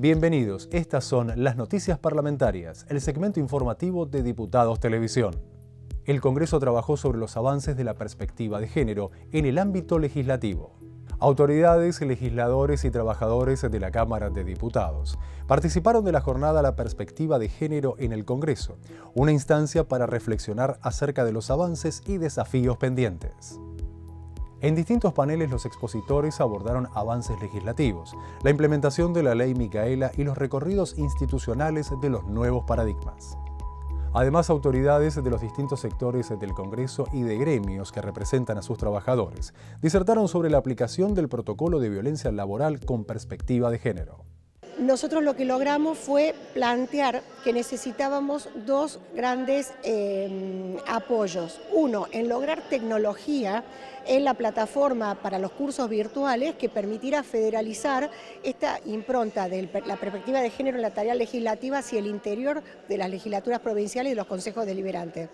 Bienvenidos, estas son las noticias parlamentarias, el segmento informativo de Diputados Televisión. El Congreso trabajó sobre los avances de la perspectiva de género en el ámbito legislativo. Autoridades, legisladores y trabajadores de la Cámara de Diputados participaron de la jornada La Perspectiva de Género en el Congreso, una instancia para reflexionar acerca de los avances y desafíos pendientes. En distintos paneles los expositores abordaron avances legislativos, la implementación de la ley Micaela y los recorridos institucionales de los nuevos paradigmas. Además, autoridades de los distintos sectores del Congreso y de gremios que representan a sus trabajadores disertaron sobre la aplicación del protocolo de violencia laboral con perspectiva de género. Nosotros lo que logramos fue plantear que necesitábamos dos grandes eh, apoyos. Uno, en lograr tecnología en la plataforma para los cursos virtuales que permitiera federalizar esta impronta de la perspectiva de género en la tarea legislativa hacia el interior de las legislaturas provinciales y los consejos deliberantes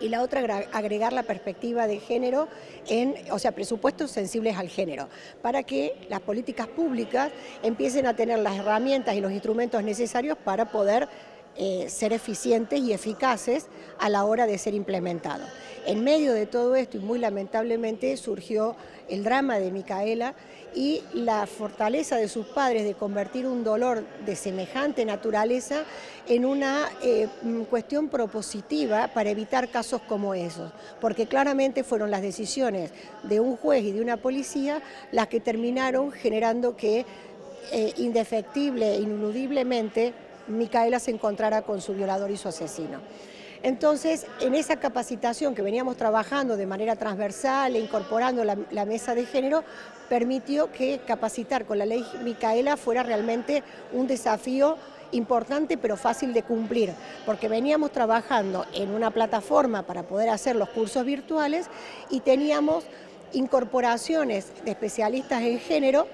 y la otra agregar la perspectiva de género en, o sea, presupuestos sensibles al género, para que las políticas públicas empiecen a tener las herramientas y los instrumentos necesarios para poder eh, ser eficientes y eficaces a la hora de ser implementados. En medio de todo esto, y muy lamentablemente, surgió el drama de Micaela y la fortaleza de sus padres de convertir un dolor de semejante naturaleza en una eh, cuestión propositiva para evitar casos como esos, porque claramente fueron las decisiones de un juez y de una policía las que terminaron generando que eh, indefectible e ineludiblemente Micaela se encontrara con su violador y su asesino. Entonces, en esa capacitación que veníamos trabajando de manera transversal e incorporando la, mesa de género, permitió que capacitar con la ley Micaela fuera realmente un desafío importante pero fácil de cumplir, porque veníamos trabajando en una plataforma para poder hacer los cursos virtuales y teníamos incorporaciones de especialistas en género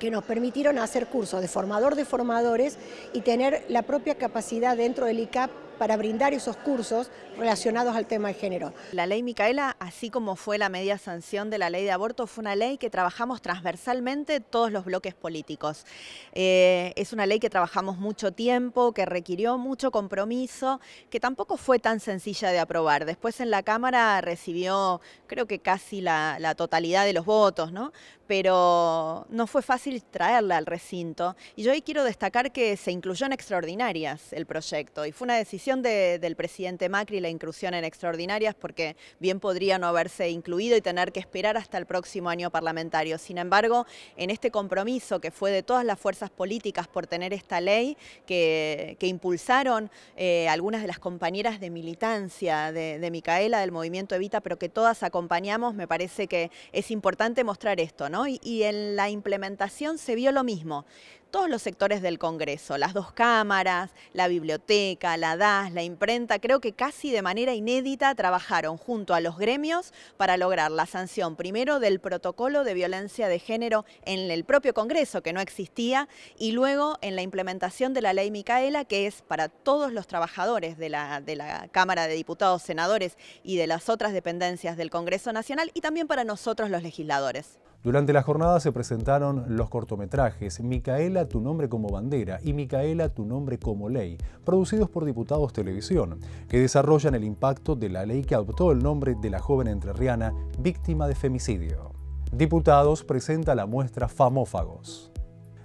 que nos permitieron hacer cursos de formador de formadores y tener la propia capacidad dentro del ICAP para brindar esos cursos relacionados al tema de género. La ley Micaela, así como fue la media sanción de la ley de aborto, fue una ley que trabajamos transversalmente todos los bloques políticos. Eh, es una ley que trabajamos mucho tiempo, que requirió mucho compromiso, que tampoco fue tan sencilla de aprobar. Después en la Cámara recibió, creo que casi la, la totalidad de los votos, ¿no? Pero no fue fácil traerla al recinto. Y yo hoy quiero destacar que se incluyó en extraordinarias el proyecto y fue una decisión del presidente Macri la inclusión en extraordinarias porque bien podría no haberse incluido y tener que esperar hasta el próximo año parlamentario. Sin embargo, en este compromiso que fue de todas las fuerzas políticas por tener esta ley que, impulsaron eh, algunas de las compañeras de militancia de, Micaela, del movimiento Evita, pero que todas acompañamos, me parece que es importante mostrar esto, ¿no? Y en la implementación se vio lo mismo todos los sectores del Congreso, las dos cámaras, la biblioteca, la DAS, la imprenta, creo que casi de manera inédita trabajaron junto a los gremios para lograr la sanción primero del protocolo de violencia de género en el propio Congreso, que no existía, y luego en la implementación de la ley Micaela, que es para todos los trabajadores de la, Cámara de Diputados, Senadores y de las otras dependencias del Congreso Nacional, y también para nosotros los legisladores. Durante la jornada se presentaron los cortometrajes Micaela, tu nombre como bandera y Micaela, tu nombre como ley, producidos por Diputados Televisión, que desarrollan el impacto de la ley que adoptó el nombre de la joven entrerriana víctima de femicidio. Diputados presenta la muestra Famófagos.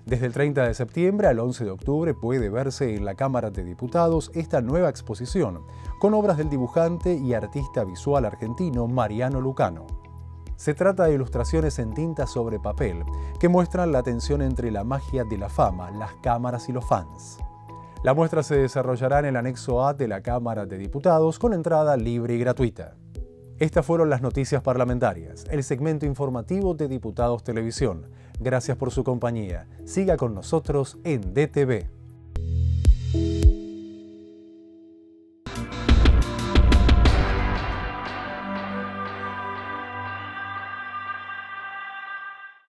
Desde el 30 de septiembre al 11 de octubre puede verse en la Cámara de Diputados esta nueva exposición, con obras del dibujante y artista visual argentino Mariano Lucano. Se trata de ilustraciones en tinta sobre papel que muestran la tensión entre la magia de la fama, las cámaras y los fans. La muestra se desarrollará en el anexo A de la Cámara de Diputados con entrada libre y gratuita. Estas fueron las noticias parlamentarias, el segmento informativo de Diputados Televisión. Gracias por su compañía. Siga con nosotros en DTV.